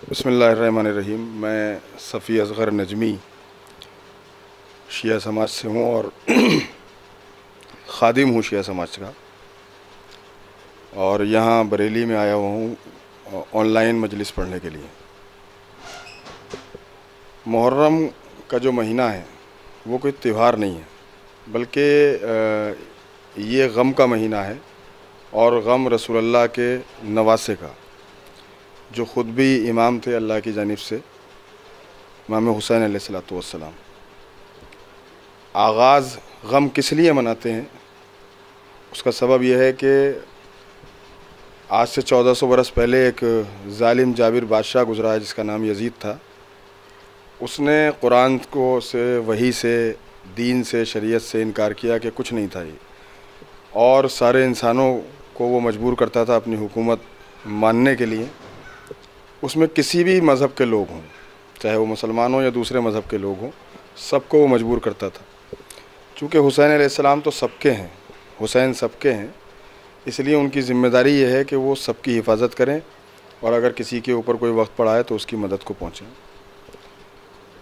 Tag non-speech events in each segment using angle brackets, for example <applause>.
बसमीम मैं सफ़ी असगर नजमी, शिया समाज से हूँ और <clears throat> ख़ादिम हूँ शिया समाज का। और यहाँ बरेली में आया हुआ हूँ, ऑनलाइन मजलिस पढ़ने के लिए। मुहर्रम का जो महीना है, वो कोई त्यौहार नहीं है, बल्कि ये गम का महीना है और गम रसूलुल्लाह के नवासे का। जो ख़ुद भी इमाम थे अल्लाह की जानब से, इमाम हुसैन सलाम आगाज़ गम किस लिए मनाते हैं? उसका सबब यह है कि आज से 1400 बरस पहले एक ालिम जाबिर बादशाह गुजरा है, जिसका नाम यजीद था। उसने कुरान को से, वही से, दीन से, शरीयत से इनकार किया कि कुछ नहीं था ये। और सारे इंसानों को वो मजबूर करता था अपनी हुकूमत मानने के लिए। उसमें किसी भी मज़हब के लोग हों, चाहे वो मुसलमान हों या दूसरे मज़हब के लोग हों, सबको वो मजबूर करता था। चूँकि हुसैन सलाम तो सबके हैं, हुसैन सबके हैं, इसलिए उनकी ज़िम्मेदारी ये है कि वो सबकी हिफाजत करें और अगर किसी के ऊपर कोई वक्त पड़ा है तो उसकी मदद को पहुँचें।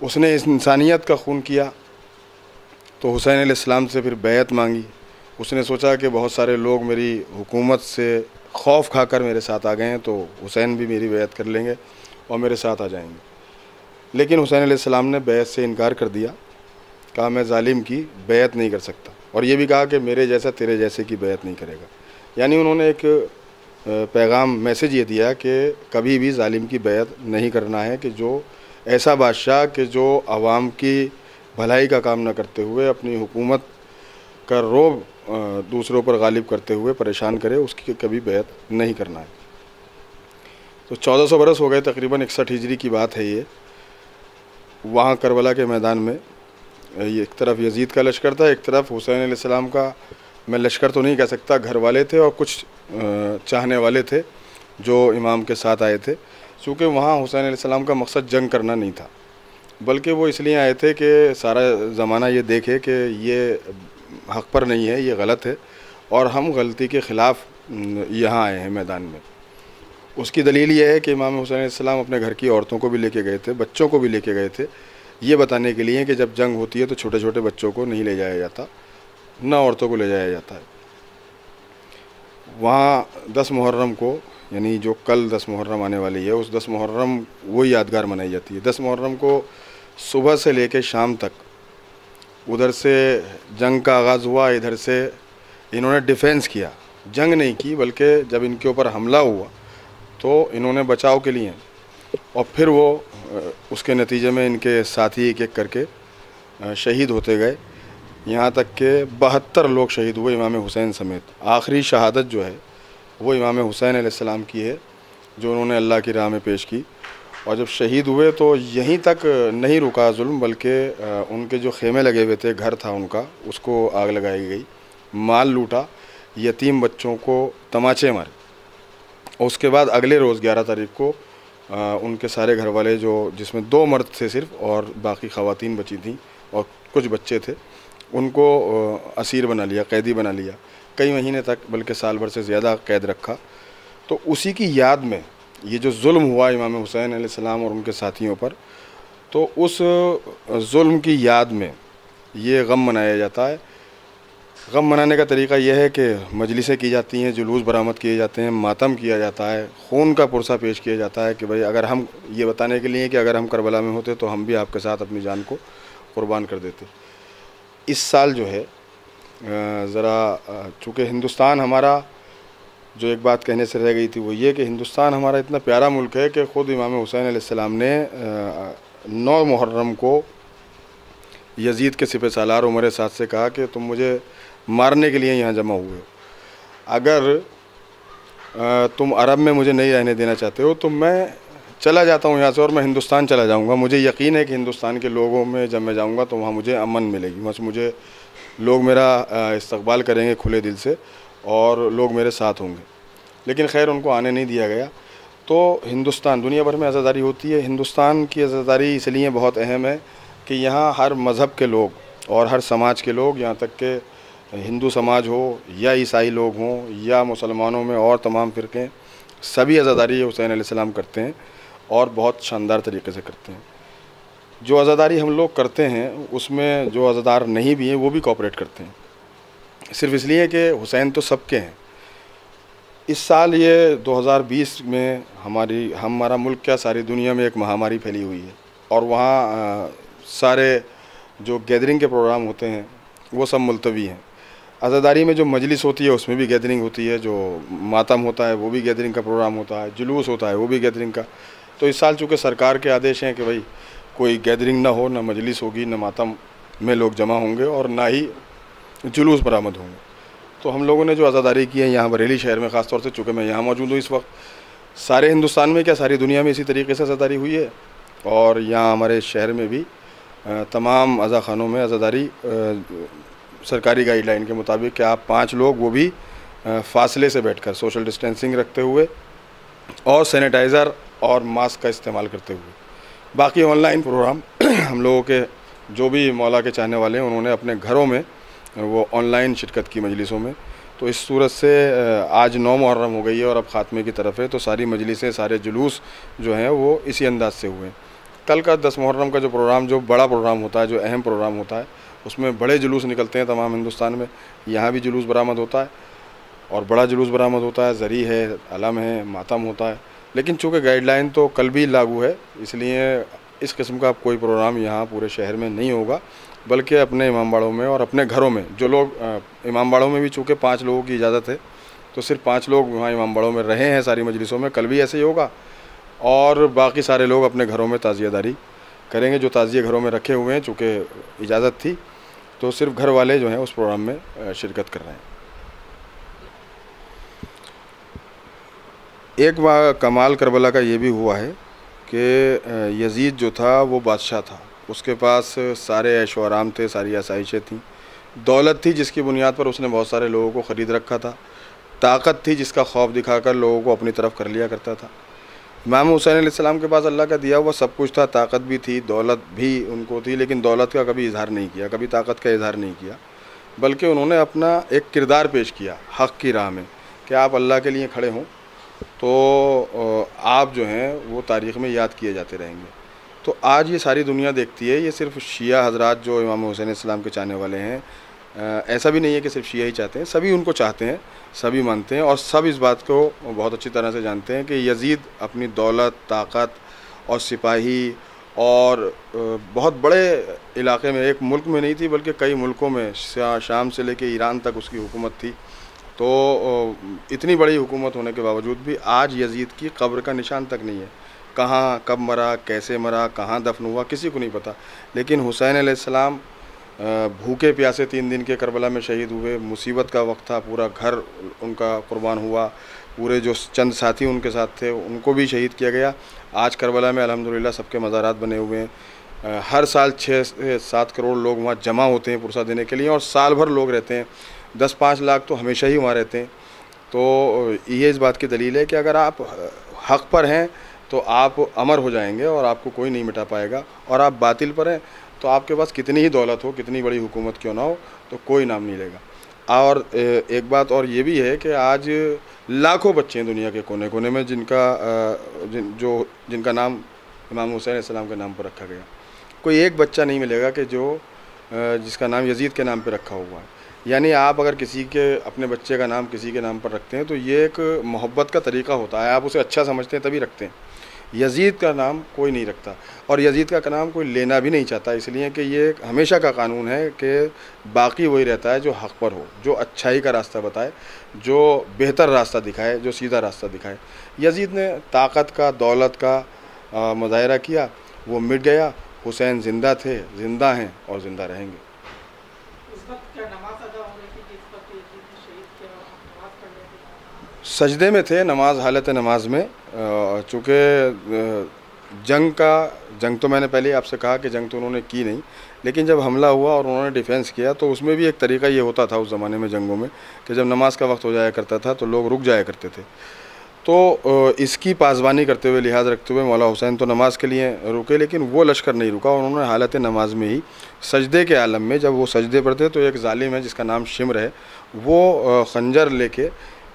उसने इस इंसानियत का खून किया तो हुसैन सलाम से फिर बैत मांगी। उसने सोचा कि बहुत सारे लोग मेरी हुकूमत से खौफ खाकर मेरे साथ आ गए हैं तो हुसैन भी मेरी बैत कर लेंगे और मेरे साथ आ जाएँगे। लेकिन हुसैन सलाम ने बैत से इनकार कर दिया। कहा, मैं ालिम की बैत नहीं कर सकता। और ये भी कहा कि मेरे जैसा तेरे जैसे की बैत नहीं करेगा। यानी उन्होंने एक पैगाम मैसेज ये दिया कि कभी भी ालिम की बैत नहीं करना है कि जो ऐसा बादशाह कि जो आवाम की भलाई का काम न करते हुए अपनी हुकूमत का रोब दूसरों पर गालिब करते हुए परेशान करे, उसकी कभी बेहद नहीं करना है। तो 1400 बरस हो गए, तकरीबन इकसठ हिजरी की बात है ये। वहाँ करबला के मैदान में ये एक तरफ़ यजीद का लश्कर था, एक तरफ़ हुसैन सलाम का, मैं लश्कर तो नहीं कह सकता, घर वाले थे और कुछ चाहने वाले थे जो इमाम के साथ आए थे, चूँकि वहाँ हुसैन सलाम का मकसद जंग करना नहीं था। बल्कि वो इसलिए आए थे कि सारा ज़माना ये देखे कि ये हक पर नहीं है, ये गलत है। और हम गलती के ख़िलाफ़ यहाँ आए हैं मैदान में। उसकी दलील ये है कि इमाम हुसैन अपने घर की औरतों को भी लेके गए थे, बच्चों को भी लेके गए थे। ये बताने के लिए कि जब जंग होती है तो छोटे छोटे बच्चों को नहीं ले जाया जाता, न औरतों को ले जाया जाता है। वहाँ दस मुहर्रम को, यानी जो कल दस मुहर्रम आने वाली है, उस दस मुहर्रम वो यादगार मनाई जाती है। दस मुहर्रम को सुबह से लेकर शाम तक उधर से जंग का आगाज़ हुआ, इधर से इन्होंने डिफेंस किया। जंग नहीं की, बल्कि जब इनके ऊपर हमला हुआ तो इन्होंने बचाव के लिए और फिर वो उसके नतीजे में इनके साथी एक एक करके शहीद होते गए। यहाँ तक के बहत्तर लोग शहीद हुए इमाम हुसैन समेत। आखिरी शहादत जो है, वो इमाम हुसैन आसमाम की है, जो उन्होंने अल्लाह की राह में पेश की। और जब शहीद हुए तो यहीं तक नहीं रुका जुल्म, बल्कि उनके जो खेमे लगे हुए थे, घर था उनका, उसको आग लगाई गई, माल लूटा, यतीम बच्चों को तमाचे मारे। उसके बाद अगले रोज़ ग्यारह तारीख को उनके सारे घर वाले जो, जिसमें दो मर्द थे सिर्फ़ और बाकी ख़वातीन बची थी और कुछ बच्चे थे, उनको असीर बना लिया, कैदी बना लिया। कई महीने तक, बल्कि साल भर से ज़्यादा कैद रखा। तो उसी की याद में ये जो जुल्म हुआ इमाम हुसैन सलाम और उनके साथियों पर तो उस जुल्म की याद में ये गम मनाया जाता है। गम मनाने का तरीका यह है कि मजलिसें की जाती हैं, जुलूस बरामद किए जाते हैं, मातम किया जाता है, खून का पुरसा पेश किया जाता है कि भाई अगर हम ये बताने के लिए कि अगर हम करबला में होते तो हम भी आपके साथ अपनी जान को कुर्बान कर देते। इस साल जो है ज़रा चूँकि हिंदुस्तान हमारा जो एक बात कहने से रह गई थी वो ये कि हिंदुस्तान हमारा इतना प्यारा मुल्क है कि ख़ुद इमाम हुसैन सलाम ने नौ मुहर्रम को यजीद के सिपह सालार उमर साथ से कहा कि तुम मुझे मारने के लिए यहाँ जमा हुए हो। अगर तुम अरब में मुझे नहीं रहने देना चाहते हो तो मैं चला जाता हूँ यहाँ से और मैं हिंदुस्तान चला जाऊँगा। मुझे यकीन है कि हिंदुस्तान के लोगों में जब मैं जाऊँगा तो वहाँ मुझे अमन मिलेगी। बस मुझे लोग मेरा इस्तकबाल करेंगे खुले दिल से। और लोग मेरे साथ होंगे। लेकिन खैर उनको आने नहीं दिया गया। तो हिंदुस्तान, दुनिया भर में आज़ादारी होती है। हिंदुस्तान की आज़ादारी इसलिए बहुत अहम है कि यहाँ हर मज़हब के लोग और हर समाज के लोग, यहाँ तक के हिंदू समाज हो या ईसाई लोग हों या मुसलमानों में और तमाम फ़िरक़े, सभी आज़ादारी हुसैन सलाम करते हैं और बहुत शानदार तरीके से करते हैं। जो आज़ादारी हम लोग करते हैं, उसमें जो आज़ादार नहीं भी हैं, वो भी कॉपरेट करते हैं। सिर्फ़ इसलिए कि हुसैन तो सबके हैं। इस साल ये 2020 में हमारी, हमारा मुल्क क्या सारी दुनिया में एक महामारी फैली हुई है। और वहाँ सारे जो गैदरिंग के प्रोग्राम होते हैं, वो सब मुलतवी हैं। आज़ादारी में जो मजलिस होती है, उसमें भी गैदरिंग होती है। जो मातम होता है, वो भी गैदरिंग का प्रोग्राम होता है। जुलूस होता है, वो भी गैदरिंग का। तो इस साल चूँकि सरकार के आदेश हैं कि भाई कोई गैदरिंग ना हो, ना मजलिस होगी, ना मातम में लोग जमा होंगे और ना ही जुलूस बरामद होंगे। तो हम लोगों ने जो आज़ादारी की है यहाँ बरेली शहर में, ख़ासतौर से चूँकि मैं यहाँ मौजूद हूँ इस वक्त, सारे हिंदुस्तान में क्या सारी दुनिया में इसी तरीके से आज़ादारी हुई है? और यहाँ हमारे शहर में भी तमाम अज़ा खानों में आज़ादारी सरकारी गाइडलाइन के मुताबिक कि आप पाँच लोग वो भी फासले से बैठकर सोशल डिस्टेंसिंग रखते हुए और सैनिटाइज़र और मास्क का इस्तेमाल करते हुए। बाकी ऑनलाइन प्रोग्राम, हम लोगों के जो भी मौला के चाहने वाले हैं, उन्होंने अपने घरों में वो ऑनलाइन शिरकत की मजलिसों में। तो इस सूरत से आज नौ मुहर्रम हो गई है और अब ख़ात्मे की तरफ़ है। तो सारी मजलिसें, सारे जुलूस जो हैं वो इसी अंदाज से हुए कल का दस मुहर्रम का जो प्रोग्राम, जो बड़ा प्रोग्राम होता है, जो अहम प्रोग्राम होता है, उसमें बड़े जुलूस निकलते हैं तमाम हिंदुस्तान में। यहाँ भी जुलूस बरामद होता है और बड़ा जुलूस बरामद होता है। जरी है, अलम है, मातम होता है। लेकिन चूँकि गाइडलाइन तो कल भी लागू है, इसलिए इस किस्म का कोई प्रोग्राम यहाँ पूरे शहर में नहीं होगा। बल्कि अपने इमाम बाड़ों में और अपने घरों में, जो लोग इमाम बाड़ों में भी चूँकि पाँच लोगों की इजाज़त है तो सिर्फ़ पाँच लोग वहाँ इमाम बाड़ों में रहे हैं सारी मजलिसों में, कल भी ऐसे ही होगा। और बाकी सारे लोग अपने घरों में ताज़ियादारी करेंगे, जो ताज़िए घरों में रखे हुए हैं, चूँकि इजाज़त थी तो सिर्फ़ घर वाले जो हैं उस प्रोग्राम में शिरकत कर रहे हैं। एक कमाल करबला का ये भी हुआ है कि यजीद जो था, वो बादशाह था। उसके पास सारे ऐशो आराम थे, सारी आसाइशें थीं। दौलत थी जिसकी बुनियाद पर उसने बहुत सारे लोगों को ख़रीद रखा था। ताकत थी जिसका खौफ दिखाकर लोगों को अपनी तरफ़ कर लिया करता था। इमाम हुसैन सलाम के पास अल्लाह का दिया हुआ सब कुछ था, ताकत भी थी, दौलत भी उनको थी, लेकिन दौलत का कभी इजहार नहीं किया, कभी ताकत का इजहार नहीं किया, बल्कि उन्होंने अपना एक किरदार पेश किया, हक़ की राह में, कि आप अल्लाह के लिए खड़े हों तो आप जो हैं, वो तारीख़ में याद किए जाते रहेंगे। तो आज ये सारी दुनिया देखती है, ये सिर्फ़ शिया हजरात जो इमाम हुसैन इस्लाम के चाहने वाले हैं ऐसा भी नहीं है कि सिर्फ़ शिया ही चाहते हैं, सभी उनको चाहते हैं, सभी मानते हैं और सब इस बात को बहुत अच्छी तरह से जानते हैं कि यजीद अपनी दौलत, ताकत और सिपाही और बहुत बड़े इलाके में, एक मुल्क में नहीं थी बल्कि कई मुल्कों में शाम से लेकर ईरान तक उसकी हुकूमत थी। तो इतनी बड़ी हुकूमत होने के बावजूद भी आज यजीद की कब्र का निशान तक नहीं है। कहाँ, कब मरा, कैसे मरा, कहाँ दफन हुआ, किसी को नहीं पता। लेकिन हुसैन आसमाम भूखे प्यासे तीन दिन के करबला में शहीद हुए। मुसीबत का वक्त था, पूरा घर उनका कुर्बान हुआ। पूरे जो चंद साथी उनके साथ थे, उनको भी शहीद किया गया। आज करबला में अल्हम्दुलिल्लाह सबके मज़ारात बने हुए हैं। हर साल छः सात करोड़ लोग वहाँ जमा होते हैं पुरसा देने के लिए और साल भर लोग रहते हैं। दस पाँच लाख तो हमेशा ही वहाँ रहते हैं। तो ये इस बात की दलील है कि अगर आप हक पर हैं तो आप अमर हो जाएँगे और आपको कोई नहीं मिटा पाएगा। और आप बातिल पर हैं तो आपके पास कितनी ही दौलत हो, कितनी बड़ी हुकूमत क्यों ना हो तो कोई नाम नहीं लेगा। और एक बात और ये भी है कि आज लाखों बच्चे हैं दुनिया के कोने कोने में जिनका जिन, जो, जिनका नाम इमाम हुसैन सलाम के नाम पर रखा गया। कोई एक बच्चा नहीं मिलेगा कि जो जिसका नाम यजीद के नाम पर रखा हुआ है। यानी आप अगर किसी के, अपने बच्चे का नाम किसी के नाम पर रखते हैं तो ये एक मोहब्बत का तरीका होता है। आप उसे अच्छा समझते हैं, तभी रखते हैं। यजीद का नाम कोई नहीं रखता। और यजीद का नाम कोई लेना भी नहीं चाहता, इसलिए कि ये हमेशा का कानून है कि बाकी वही रहता है जो हक पर हो, जो अच्छाई का रास्ता बताए, जो बेहतर रास्ता दिखाए, जो सीधा रास्ता दिखाए। यजीद ने ताकत का, दौलत का मुजाहरा किया, वो मिट गया, हुसैन ज़िंदा थे, ज़िंदा हैं और ज़िंदा रहेंगे। सजदे में थे नमाज़, हालत नमाज़ में। चूँकि जंग का, जंग तो मैंने पहले आपसे कहा कि जंग तो उन्होंने की नहीं, लेकिन जब हमला हुआ और उन्होंने डिफेंस किया तो उसमें भी एक तरीका ये होता था उस ज़माने में जंगों में कि जब नमाज़ का वक्त हो जाया करता था तो लोग रुक जाया करते थे। तो इसकी पासबानी करते हुए, लिहाज रखते हुए मौला हुसैन तो नमाज़ के लिए रुके, लेकिन वो लश्कर नहीं रुका उन्होंने हालत नमाज़ में ही सजदे के आलम में, जब वो सजदे पर थे तो एक ालिम है जिसका नाम शिमर है, वो खंजर लेके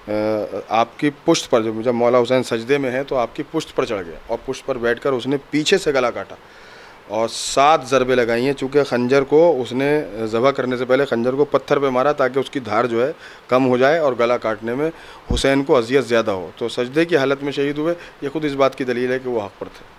आपकी पुष्ट पर जब जब मौला हुसैन सजदे में है तो आपकी पुष्ट पर चढ़ गया और पुष्ट पर बैठकर उसने पीछे से गला काटा और सात ज़रबे लगाई हैं, चूँकि खंजर को उसने ज़बह करने से पहले खंजर को पत्थर पे मारा ताकि उसकी धार जो है कम हो जाए और गला काटने में हुसैन को अजियत ज़्यादा हो। तो सजदे की हालत में शहीद हुए, ये खुद इस बात की दलील है कि वो हक़ पर थे।